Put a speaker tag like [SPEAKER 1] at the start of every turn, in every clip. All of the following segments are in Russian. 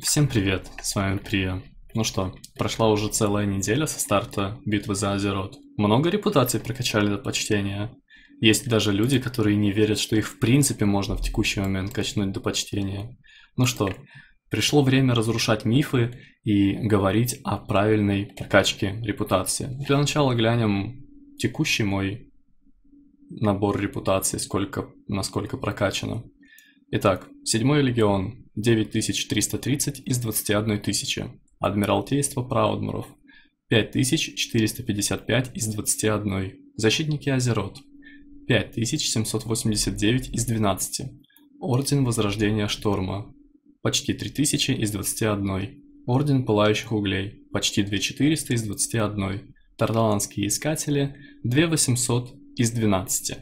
[SPEAKER 1] Всем привет, с вами Прия. Ну что, прошла уже целая неделя со старта битвы за Азерот. Много репутаций прокачали до почтения. Есть даже люди, которые не верят, что их в принципе можно в текущий момент качнуть до почтения. Ну что, пришло время разрушать мифы и говорить о правильной прокачке репутации. Для начала глянем текущий мой набор репутации, сколько, насколько прокачано. Итак, седьмой легион 9330 из 21 тысячи. Адмиралтейство Праудмуров 5455 из 21. Защитники Азерот 5789 из 12. Орден Возрождения Шторма почти 3000 из 21. Орден Пылающих Углей почти 2400 из 21. Тарландские Искатели 2800 из 12.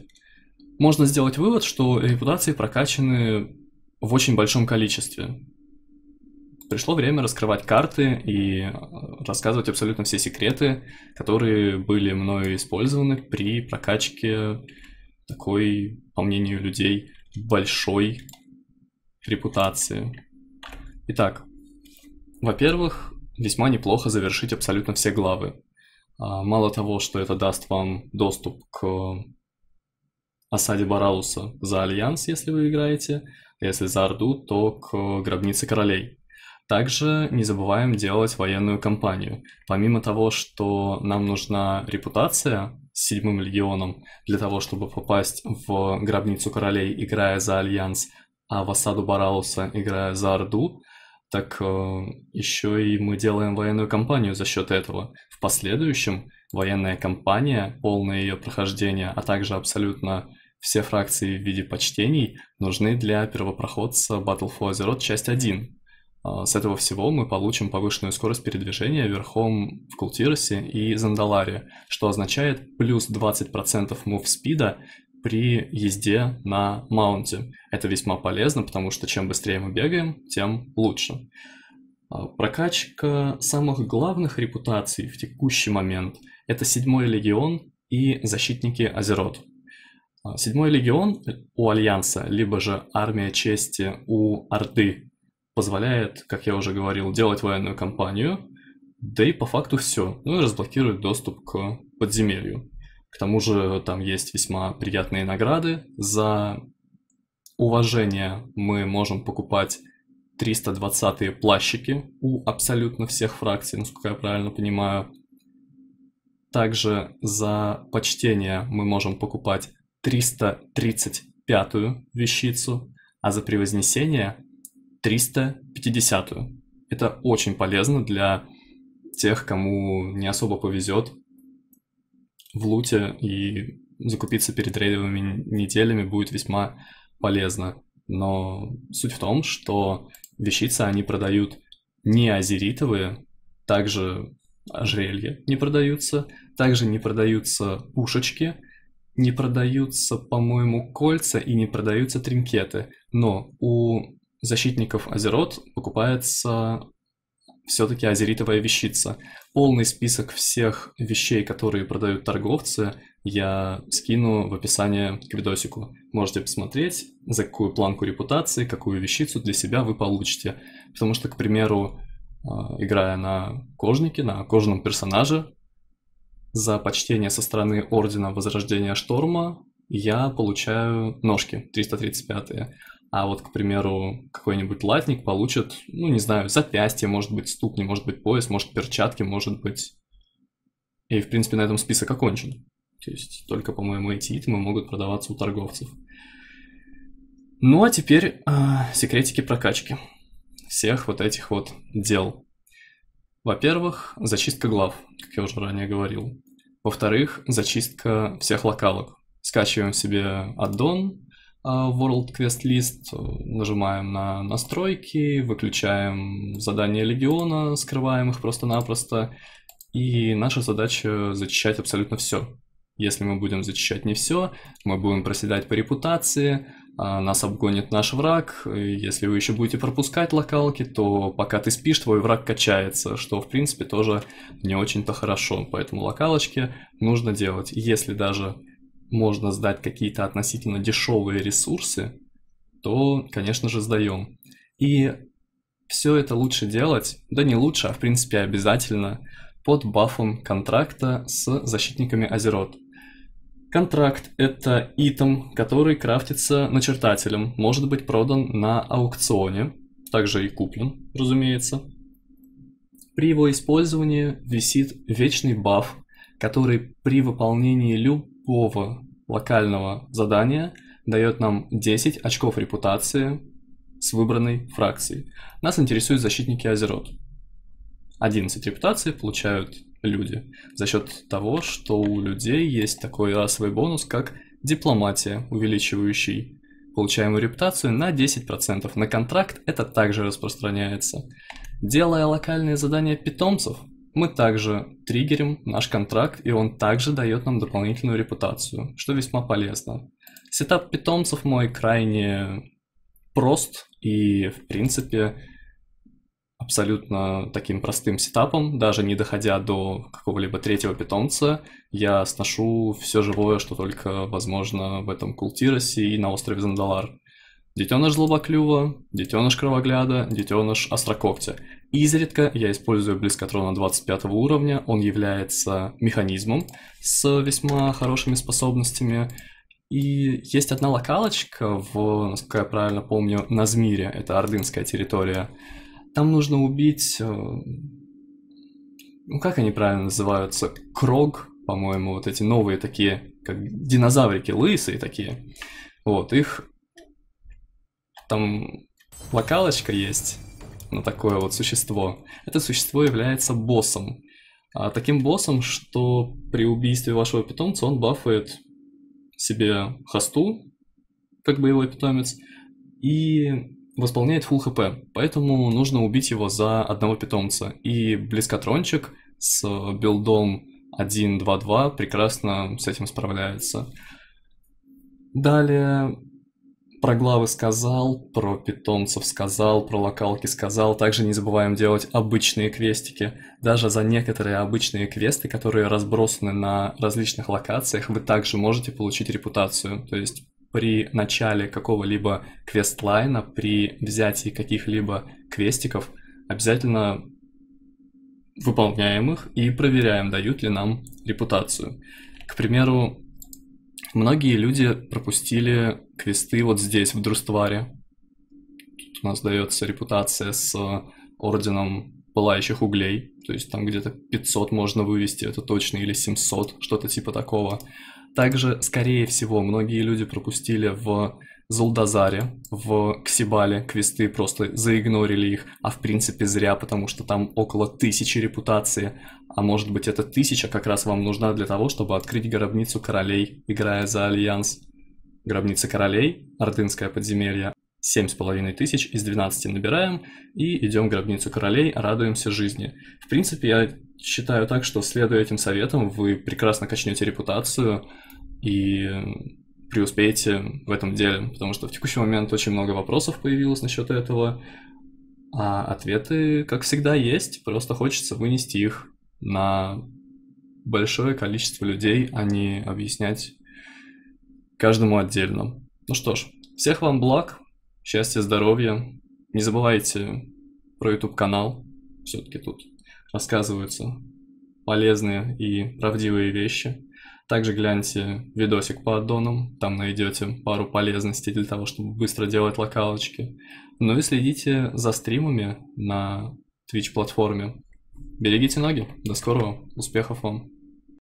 [SPEAKER 1] Можно сделать вывод, что репутации прокачаны в очень большом количестве. Пришло время раскрывать карты и э, рассказывать абсолютно все секреты, которые были мною использованы при прокачке такой, по мнению людей, большой репутации. Итак, во-первых, весьма неплохо завершить абсолютно все главы. А, мало того, что это даст вам доступ к осаде Боралуса за Альянс, если вы играете, если за Орду, то к Гробнице Королей. Также не забываем делать военную кампанию. Помимо того, что нам нужна репутация с седьмым легионом для того, чтобы попасть в Гробницу Королей, играя за Альянс, а в осаду Боралуса, играя за Орду, так э, еще и мы делаем военную кампанию за счет этого. В последующем военная кампания, полное ее прохождение, а также абсолютно все фракции в виде почтений нужны для первопроходца Battle for Azeroth часть 1. А, с этого всего мы получим повышенную скорость передвижения верхом в Култиросе и Зандаларе, что означает плюс 20% мув спида при езде на маунте. Это весьма полезно, потому что чем быстрее мы бегаем, тем лучше. А, прокачка самых главных репутаций в текущий момент – это седьмой легион и защитники Азерот. А, седьмой легион у Альянса, либо же армия чести у Орды позволяет, как я уже говорил, делать военную кампанию, да и по факту все, ну и разблокирует доступ к подземелью. К тому же там есть весьма приятные награды. За уважение мы можем покупать 320-е плащики у абсолютно всех фракций, насколько я правильно понимаю. Также за почтение мы можем покупать 335-ю вещицу, а за превознесение 350-ю. Это очень полезно для тех, кому не особо повезет в луте и закупиться перед рейдовыми неделями будет весьма полезно. Но суть в том, что вещицы они продают не азеритовые, также ожерелья не продаются, также не продаются пушечки, не продаются, по-моему, кольца и не продаются тринкеты. Но у защитников Азерот покупается все-таки азеритовая вещица. Полный список всех вещей, которые продают торговцы, я скину в описании к видосику. Можете посмотреть, за какую планку репутации, какую вещицу для себя вы получите. Потому что, к примеру, а, играя на кожнике, на кожаном персонаже, за почтение со стороны Ордена Возрождения Шторма я получаю ножки 335-е. А вот, к примеру, какой-нибудь латник получит, ну, не знаю, запястье, может быть, ступни, может быть, пояс, может, перчатки, может быть... И, в принципе, на этом список окончен. То есть только, по-моему, эти итемы могут продаваться у торговцев. Ну, а теперь э, секретики прокачки всех вот этих вот дел. Во-первых, зачистка глав, как я уже ранее говорил. Во-вторых, зачистка всех локалок. Скачиваем себе аддон, а, World Quest List, нажимаем на настройки, выключаем задания Легиона, скрываем их просто-напросто, и наша задача зачищать абсолютно все. Если мы будем зачищать не все, мы будем проседать по репутации, нас обгонит наш враг. Если вы еще будете пропускать локалки, то пока ты спишь, твой враг качается, что в принципе тоже не очень-то хорошо. Поэтому локалочки нужно делать. Если даже можно сдать какие-то относительно дешевые ресурсы, то, конечно же, сдаем. И все это лучше делать, да не лучше, а в принципе обязательно, под бафом контракта с защитниками Азерот. Контракт – это итем, который крафтится начертателем, может быть продан на аукционе, также и куплен, разумеется. При его использовании висит вечный баф, который при выполнении любого локального задания дает нам 10 очков репутации с выбранной фракцией. Нас интересуют защитники Азерот. 11 репутаций получают люди за счет того, что у людей есть такой расовый бонус, как дипломатия, увеличивающий получаемую репутацию на 10%. На контракт это также распространяется. Делая локальные задания питомцев, мы также триггерим наш контракт, и он также дает нам дополнительную репутацию, что весьма полезно. Сетап питомцев мой крайне прост и, в принципе, абсолютно таким простым сетапом, даже не доходя до какого-либо третьего питомца, я сношу все живое, что только возможно в этом Кул-Тирасе и на острове Зандалар. Детеныш злобоклюва, детеныш кровогляда, детеныш острокогтя. Изредка я использую близкотрона 25 уровня, он является механизмом с весьма хорошими способностями. И есть одна локалочка в, насколько я правильно помню, Назмире, это ордынская территория, там нужно убить... Э, ну, как они правильно называются? Крог, по-моему, вот эти новые такие, как динозаврики, лысые такие. Вот, их... Там локалочка есть на такое вот существо. Это существо является боссом. А таким боссом, что при убийстве вашего питомца он бафает себе хосту, как боевой питомец, и восполняет full хп, поэтому нужно убить его за одного питомца. И близкотрончик с билдом 1-2-2 прекрасно с этим справляется. Далее про главы сказал, про питомцев сказал, про локалки сказал. Также не забываем делать обычные квестики. Даже за некоторые обычные квесты, которые разбросаны на различных локациях, вы также можете получить репутацию. То есть при начале какого-либо квестлайна, при взятии каких-либо квестиков, обязательно выполняем их и проверяем, дают ли нам репутацию. К примеру, многие люди пропустили квесты вот здесь, в Друстваре. Тут у нас дается репутация с орденом пылающих углей, то есть там где-то 500 можно вывести, это точно, или 700, что-то типа такого. Также, скорее всего, многие люди пропустили в Зулдазаре, в Ксибале квесты, просто заигнорили их, а в принципе зря, потому что там около тысячи репутации, а может быть эта тысяча как раз вам нужна для того, чтобы открыть гробницу королей, играя за Альянс. Гробница королей, Ордынское подземелье, семь с половиной тысяч из 12 набираем и идем гробницу королей, радуемся жизни. В принципе, я считаю так, что следуя этим советам, вы прекрасно качнете репутацию, и преуспеете в этом деле, потому что в текущий момент очень много вопросов появилось насчет этого, а ответы, как всегда, есть, просто хочется вынести их на большое количество людей, а не объяснять каждому отдельно. Ну что ж, всех вам благ, счастья, здоровья. Не забывайте про YouTube канал, все-таки тут рассказываются полезные и правдивые вещи. Также гляньте видосик по аддонам, там найдете пару полезностей для того, чтобы быстро делать локалочки. Ну и следите за стримами на Twitch платформе. Берегите ноги, до скорого, успехов вам!